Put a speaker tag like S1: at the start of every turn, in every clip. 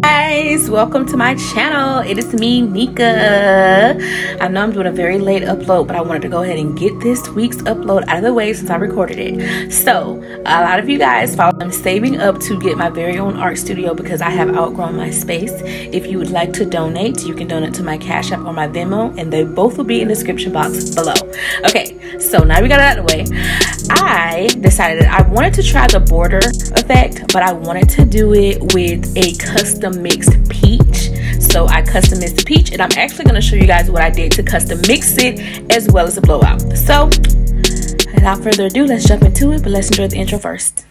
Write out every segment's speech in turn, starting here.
S1: guys welcome to my channel. It is me nika. I know i'm doing a very late upload but i wanted to go ahead and get this week's upload out of the way since i recorded it. So a lot of you guys follow i'm saving up to get my very own art studio because i have outgrown my space. If you would like to donate you can donate to my cash app or my venmo and they both will be in the description box below. Okay so now we got it out of the way. I decided i wanted to try the border effect but i wanted to do it with a custom custom mixed peach. So I custom mixed the peach and I'm actually going to show you guys what I did to custom mix it as well as the blowout. So without further ado, let's jump into it, but let's enjoy the intro first.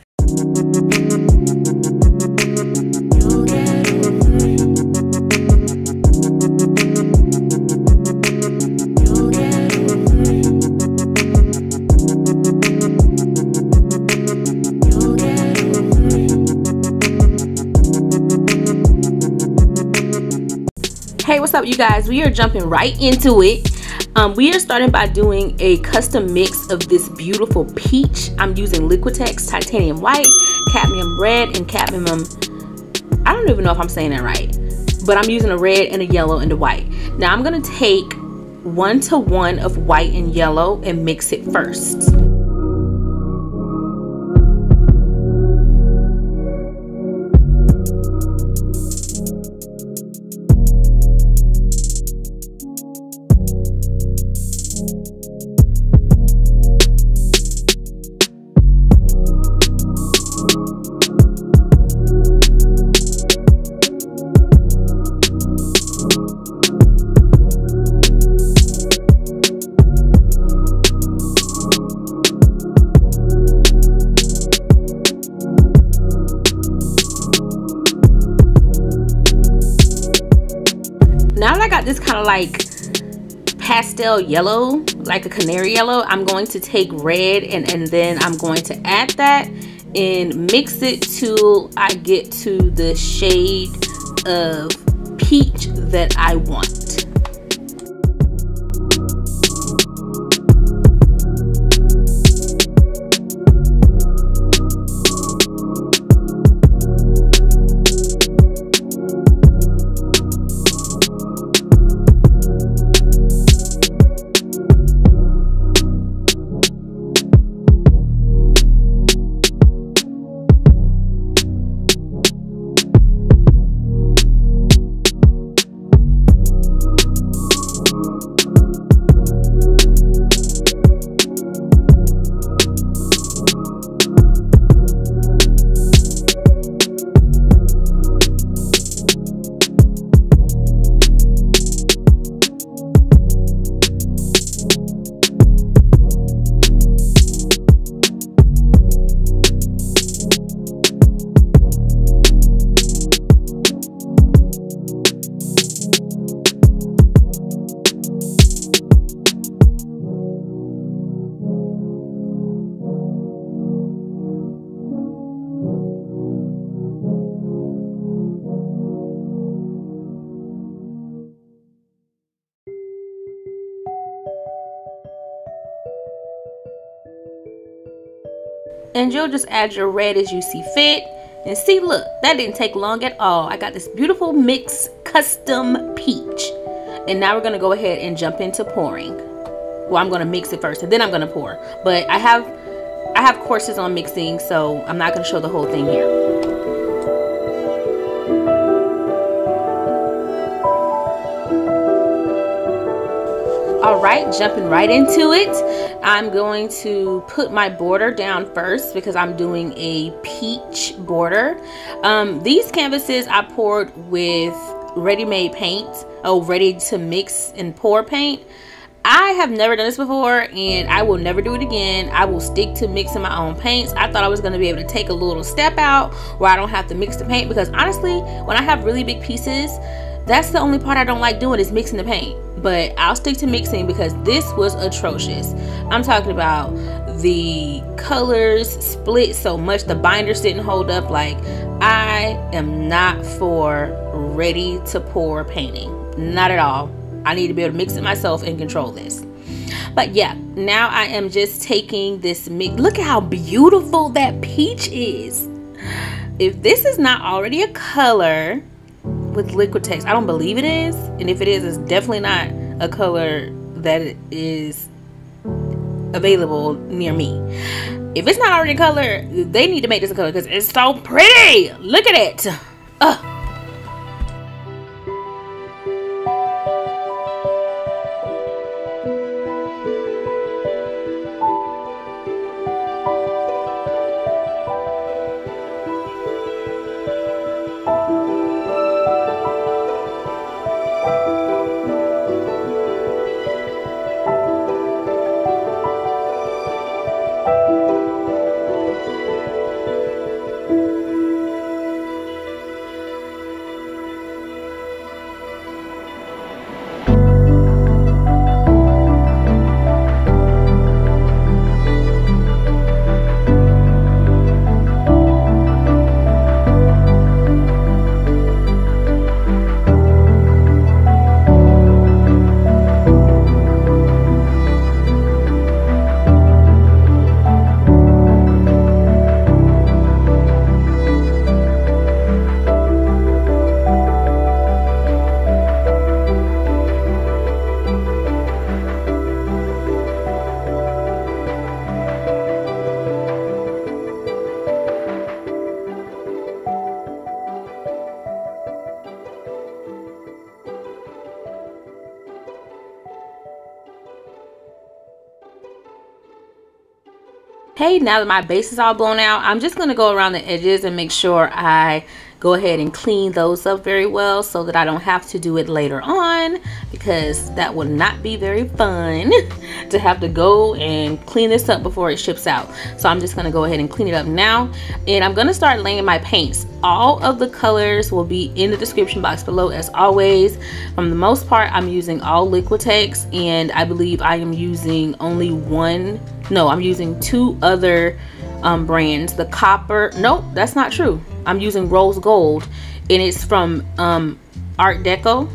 S1: Hey what's up you guys? We are jumping right into it. Um, we are starting by doing a custom mix of this beautiful peach. I'm using liquitex titanium white cadmium red and cadmium i don't even know if i'm saying that right but i'm using a red and a yellow and a white. Now i'm going to take one to one of white and yellow and mix it first kind of like pastel yellow like a canary yellow I'm going to take red and, and then I'm going to add that and mix it till I get to the shade of peach that I want and you'll just add your red as you see fit. And see look that didn't take long at all. I got this beautiful mix custom peach. And now we're gonna go ahead and jump into pouring. Well I'm gonna mix it first and then I'm gonna pour. But I have I have courses on mixing so I'm not gonna show the whole thing here all right jumping right into it i'm going to put my border down first because i'm doing a peach border um, these canvases i poured with ready-made paint oh ready to mix and pour paint I have never done this before and I will never do it again. I will stick to mixing my own paints. I thought I was going to be able to take a little step out where I don't have to mix the paint because honestly, when I have really big pieces, that's the only part I don't like doing is mixing the paint. But I'll stick to mixing because this was atrocious. I'm talking about the colors split so much the binders didn't hold up. Like I am not for ready to pour painting. Not at all. I need to be able to mix it myself and control this. But yeah now I am just taking this mix. Look at how beautiful that peach is. If this is not already a color with Liquitex. I don't believe it is. And if it is, it's definitely not a color that is available near me. If it's not already a color, they need to make this a color because it's so pretty. Look at it. Ugh. Okay, now that my base is all blown out, I'm just going to go around the edges and make sure I go ahead and clean those up very well so that I don't have to do it later on because that would not be very fun to have to go and clean this up before it ships out. So I'm just going to go ahead and clean it up now and I'm going to start laying my paints. All of the colors will be in the description box below as always. From the most part, I'm using all Liquitex and I believe I am using only one, no, I'm using two other um, brands. The copper, nope, that's not true. I'm using rose gold and it's from um, Art Deco.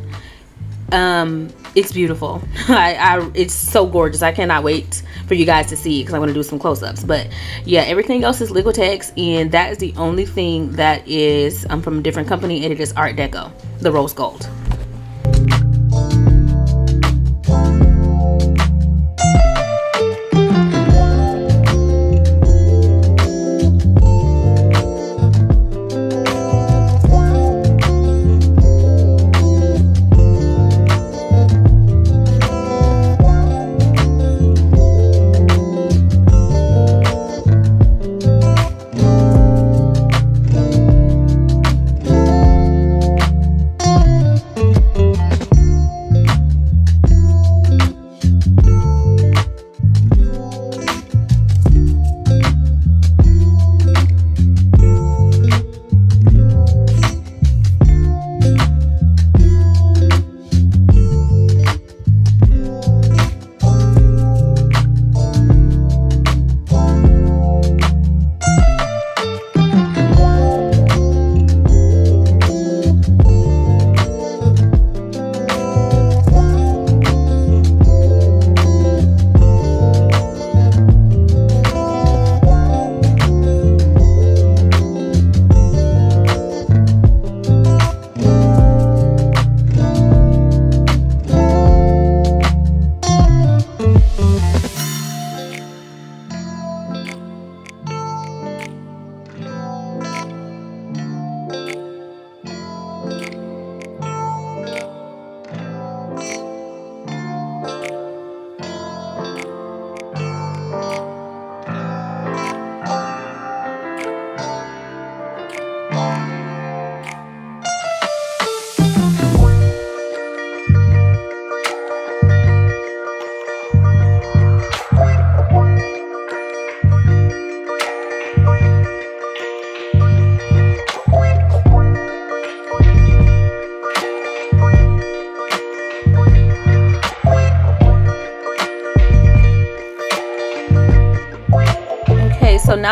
S1: Um, it's beautiful. I, I, it's so gorgeous. I cannot wait for you guys to see because I'm going to do some close-ups. But yeah, everything else is Liquitex and that is the only thing that is um, from a different company and it is Art Deco, the rose gold.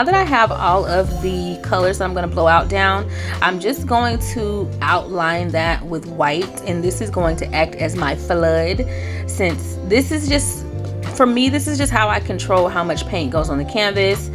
S1: Now that I have all of the colors I'm going to blow out down, I'm just going to outline that with white and this is going to act as my flood since this is just, for me, this is just how I control how much paint goes on the canvas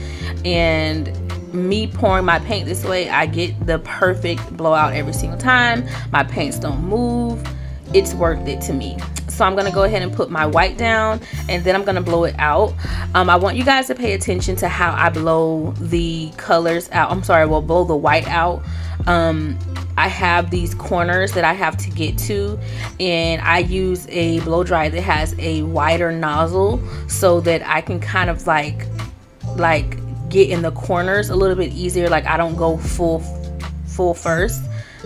S1: and me pouring my paint this way, I get the perfect blowout every single time. My paints don't move. It's worth it to me. So I'm gonna go ahead and put my white down and then I'm gonna blow it out. Um, I want you guys to pay attention to how I blow the colors out. I'm sorry, well blow the white out. Um, I have these corners that I have to get to and I use a blow dry that has a wider nozzle so that I can kind of like like get in the corners a little bit easier like I don't go full full first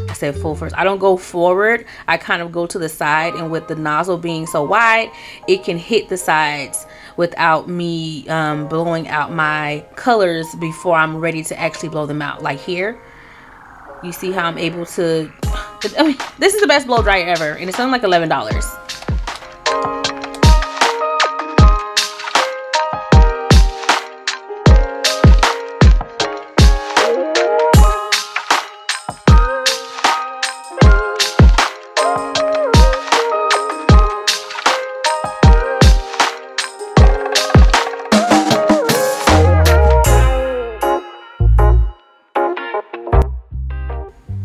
S1: I said full first I don't go forward. I kind of go to the side and with the nozzle being so wide it can hit the sides without me um, blowing out my colors before I'm ready to actually blow them out. Like here you see how I'm able to I mean, this is the best blow dryer ever and it's only like $11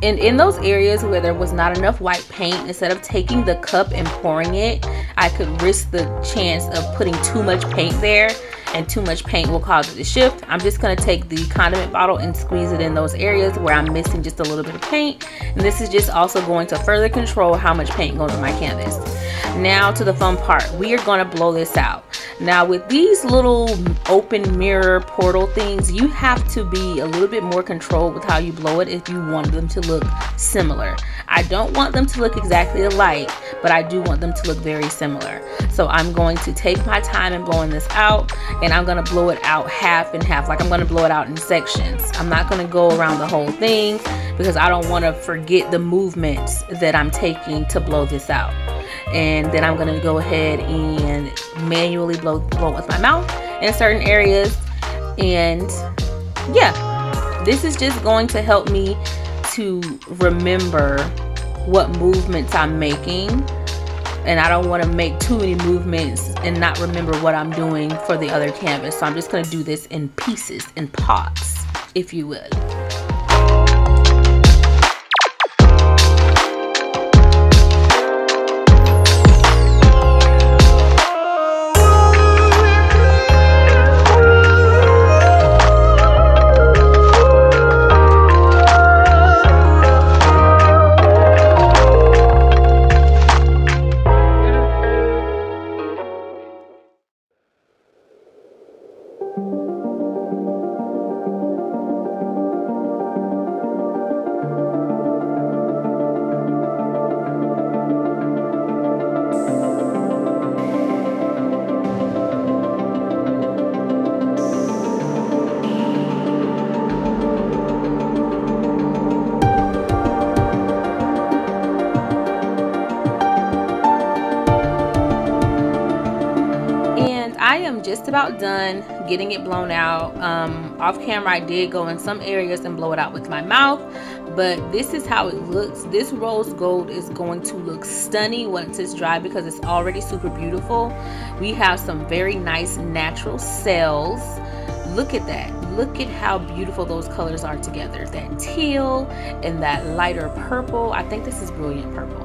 S1: and in those areas where there was not enough white paint instead of taking the cup and pouring it I could risk the chance of putting too much paint there and too much paint will cause it to shift. I'm just going to take the condiment bottle and squeeze it in those areas where I'm missing just a little bit of paint. And this is just also going to further control how much paint goes on my canvas. Now to the fun part. We are going to blow this out now with these little open mirror portal things, you have to be a little bit more controlled with how you blow it if you want them to look similar. I don't want them to look exactly alike, but I do want them to look very similar. So I'm going to take my time in blowing this out and I'm going to blow it out half and half. Like I'm going to blow it out in sections. I'm not going to go around the whole thing because I don't want to forget the movements that I'm taking to blow this out and then I'm gonna go ahead and manually blow blow with my mouth in certain areas. And yeah this is just going to help me to remember what movements I'm making. And I don't want to make too many movements and not remember what I'm doing for the other canvas. So I'm just going to do this in pieces in pots if you will about done getting it blown out. Um, off camera, I did go in some areas and blow it out with my mouth, but this is how it looks. This rose gold is going to look stunning once it's dry because it's already super beautiful. We have some very nice natural cells. Look at that. Look at how beautiful those colors are together. That teal and that lighter purple. I think this is brilliant purple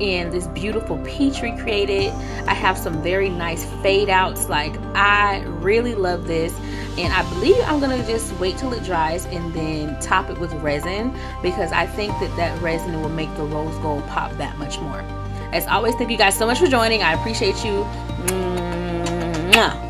S1: and this beautiful peach recreated. I have some very nice fade outs. Like I really love this. And I believe I'm gonna just wait till it dries and then top it with resin because I think that that resin will make the rose gold pop that much more. As always, thank you guys so much for joining. I appreciate you. Mwah.